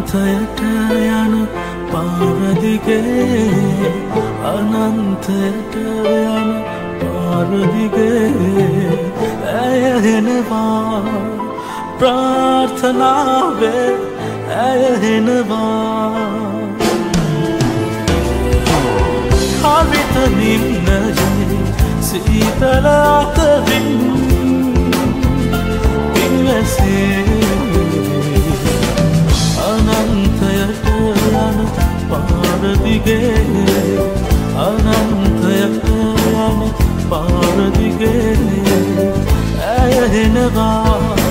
අනන්තයට යනු පාරදිගේ අනන්තයට යන පාරදිගේ ඇයහෙනවා ප්‍රාර්ථනාවේ ඇයහෙනවා කවිත නිම්නජේ සීතලාතවින් පිවසේ පාරදිගේ අනන්තයම පාරදිගේ ඇය හෙනවා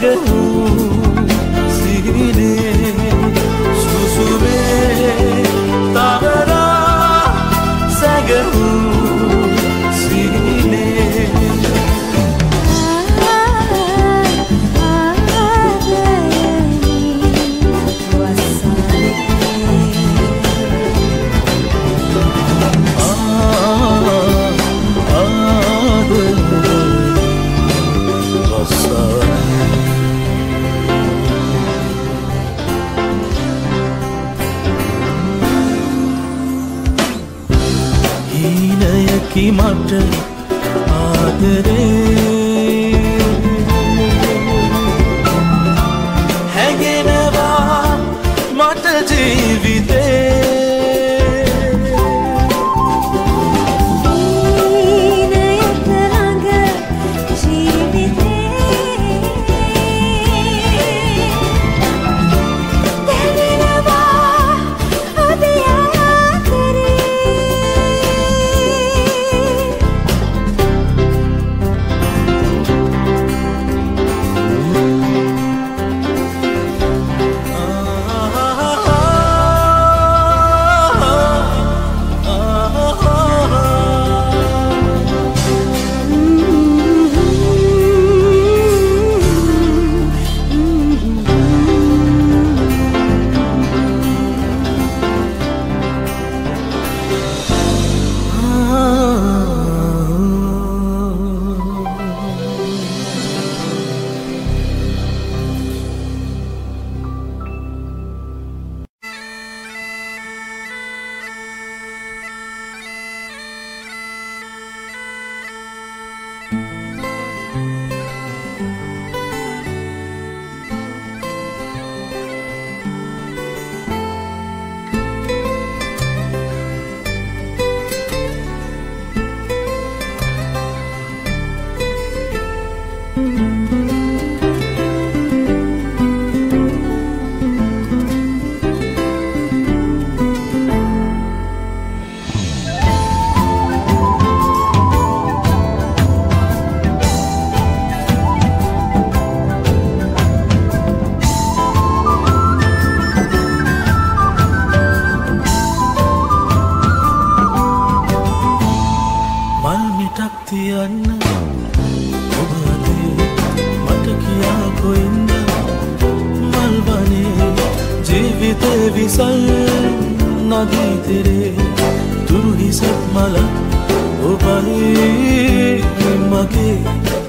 good. ජීවිතේ විසල් නදීතරේ තුරුහිසත් මල ඔබයි මගේ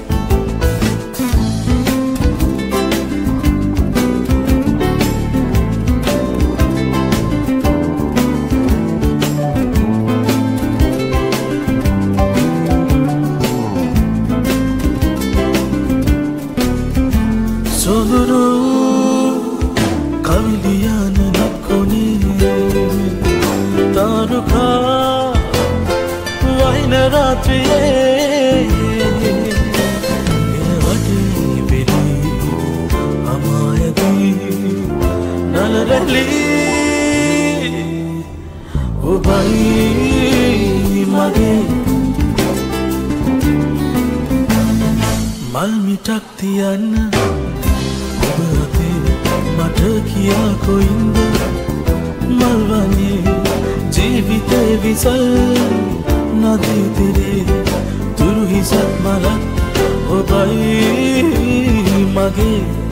මල්මිටක් තියන්න. ඔබ අතේ මට කියා කොයින්ද? මල්වන්නේ ජීවිතය විසල්. නදීතිරේ තුරුහිසත් මලක් ඔබයි මගේ.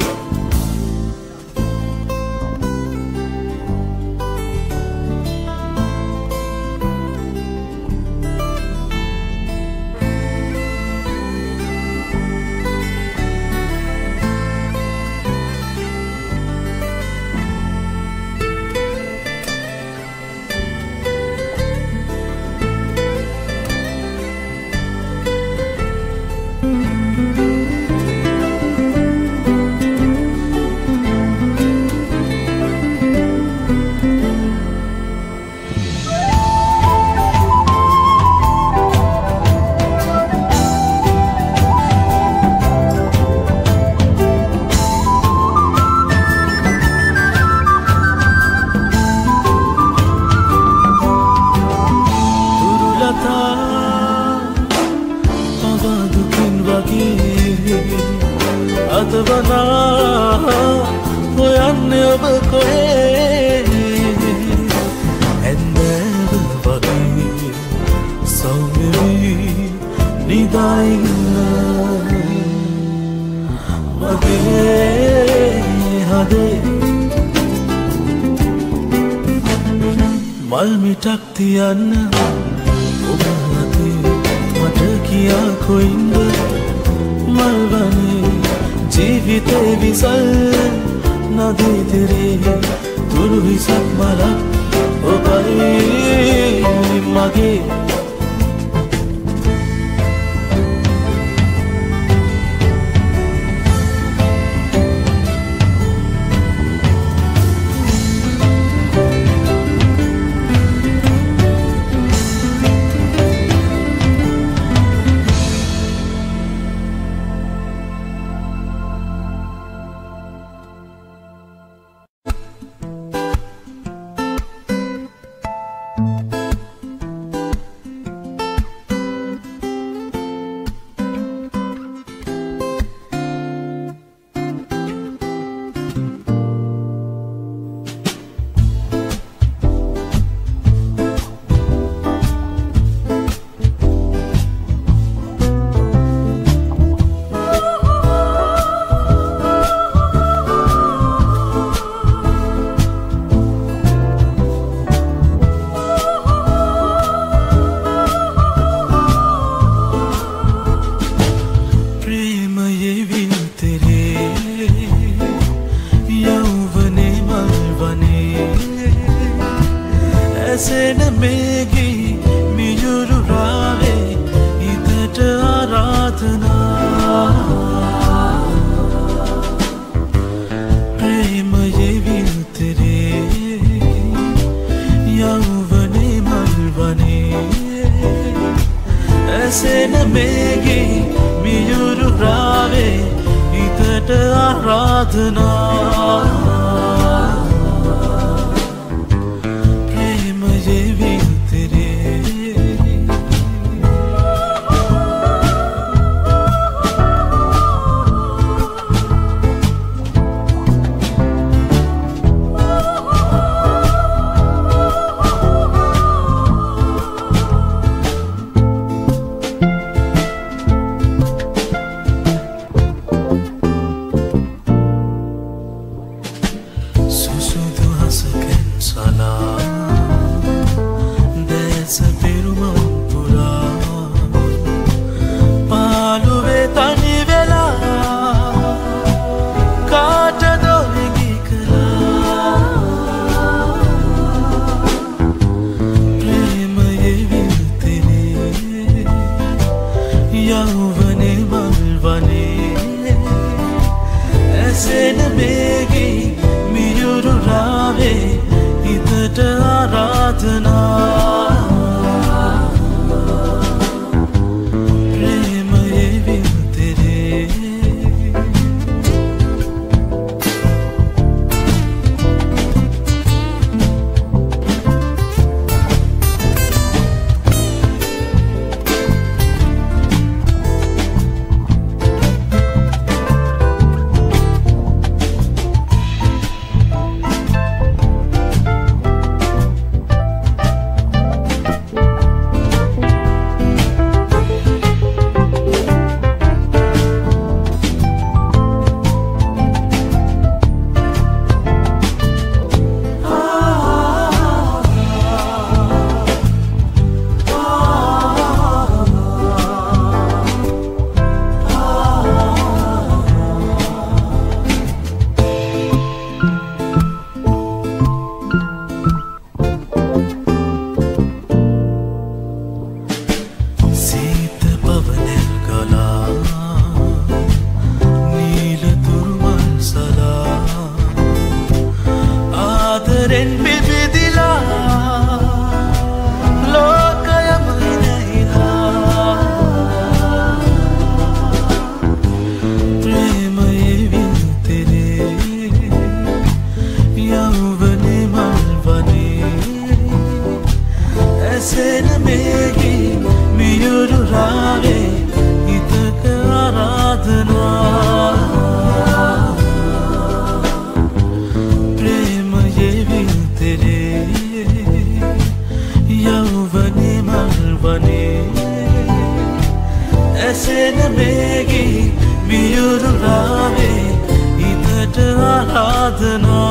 හිතේ විසල් නදීතිරේ තුළු විසක් මලක් ඔබයි මගේ සෙන බේගෙයි මියුරු රාවේ හිතට ආරාධනා. බියුරු රාවේ ඉදට ආරාධනා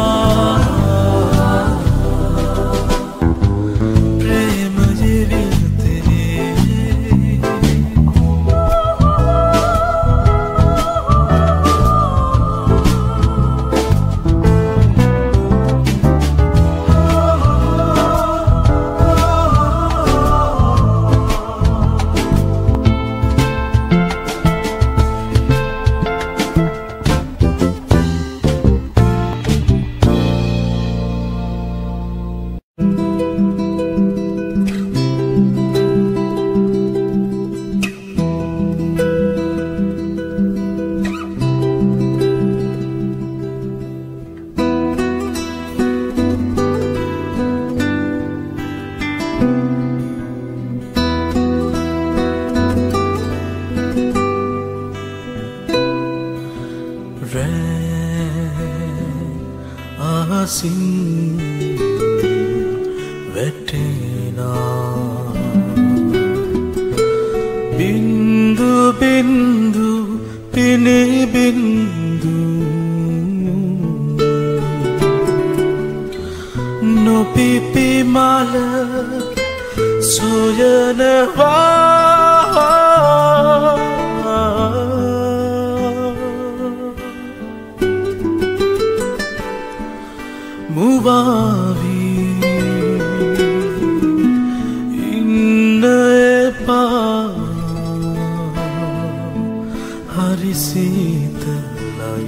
පිරිසීතලයි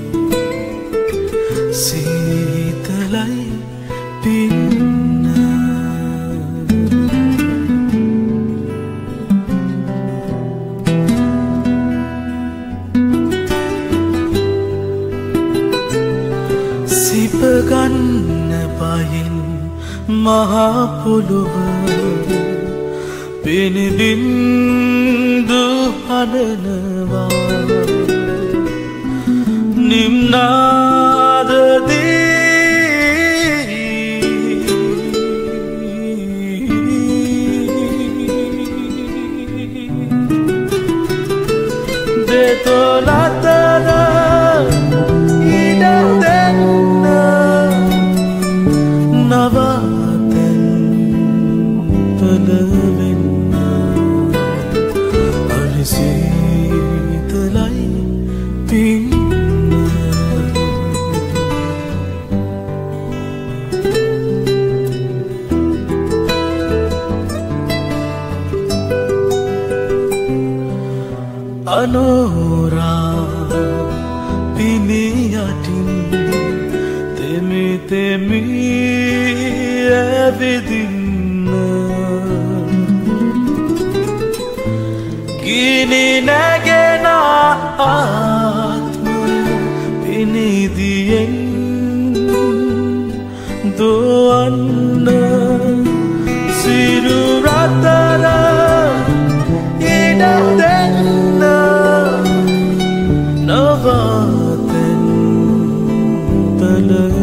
සීතලයි පින්න. සිපගන්න පයින් මහාපොළුව පිණිදිින් හඬනවා না baten talaga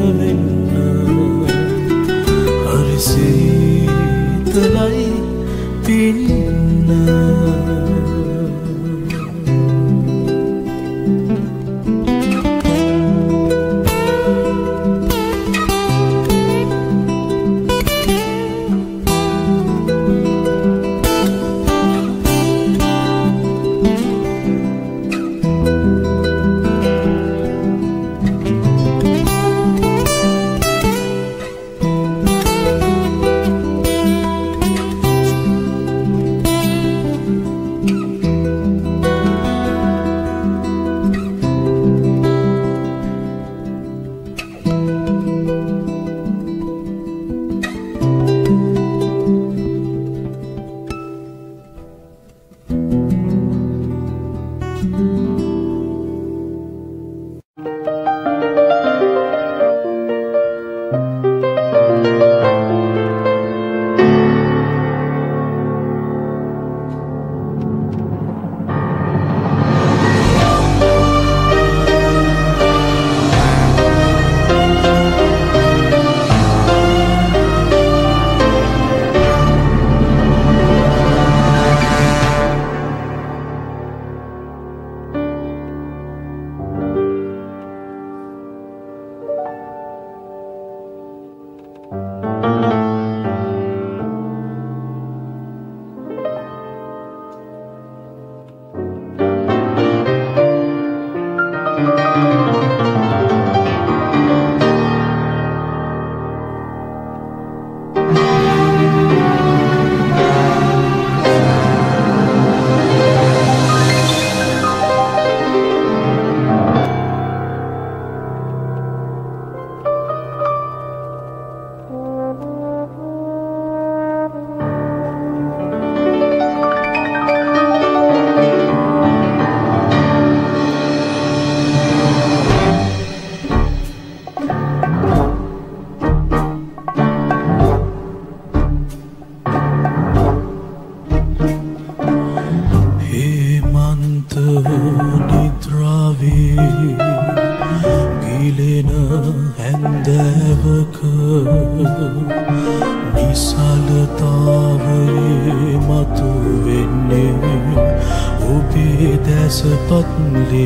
දැසපත්ලි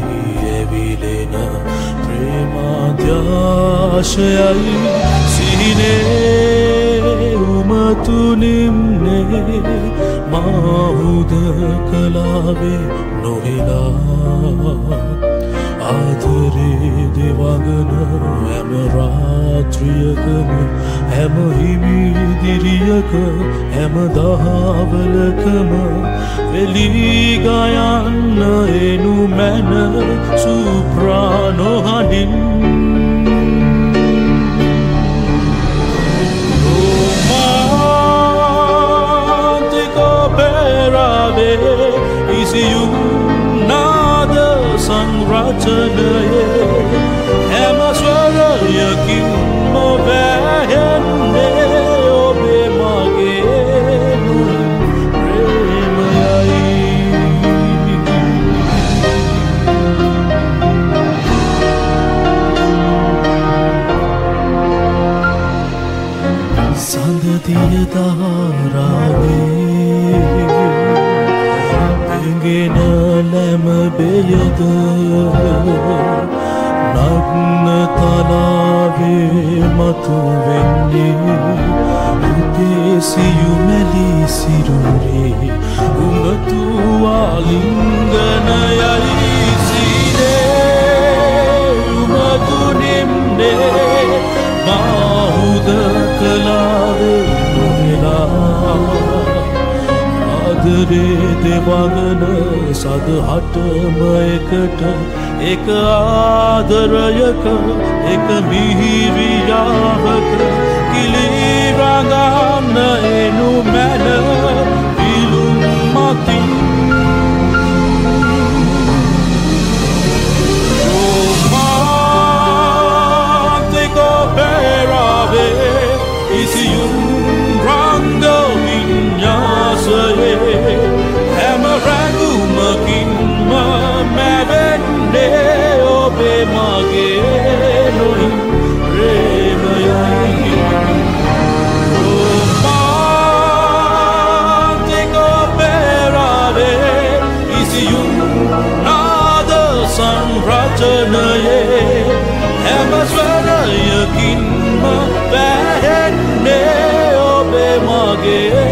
ඇවිලෙන ප්‍රේමාධ්‍යාශයයි සිහිනේ උමතුනිම්නේ මාහුද කලාවේ නොහිලා. ආදරේ දෙවගන හැම රාත්‍රියකම හැම හිමිදිරියක හැම දහවලකම. වෙලිගයන්න එනු මැන සුප්‍රානොහඩින් romantico perave Yeah. एक एक भी ස්වරයකින්ම වැහෙන්නේ ඔබේ මගේ